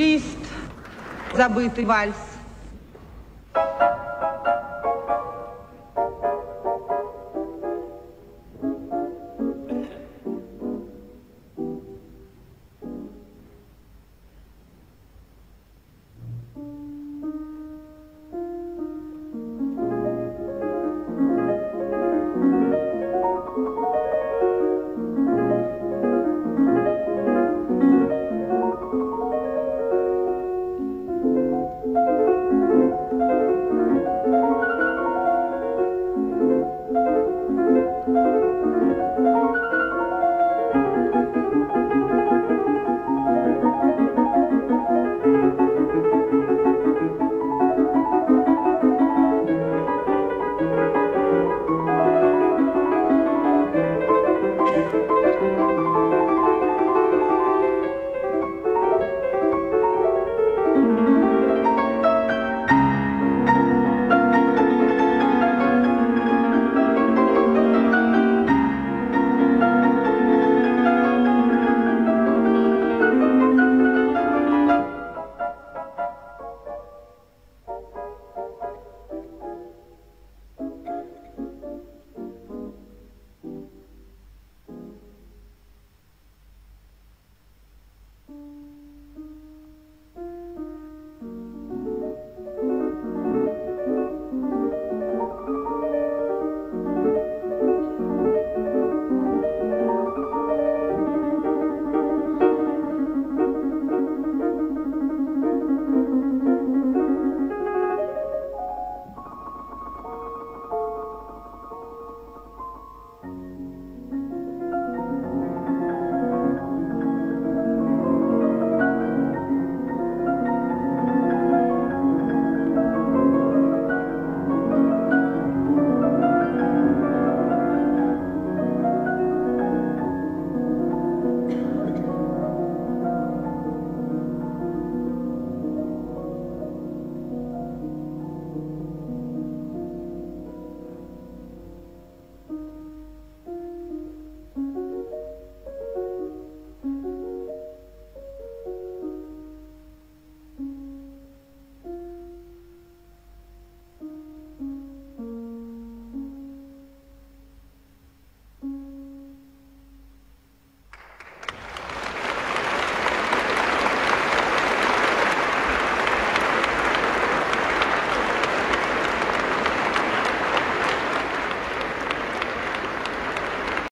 Лист, забытый вальс.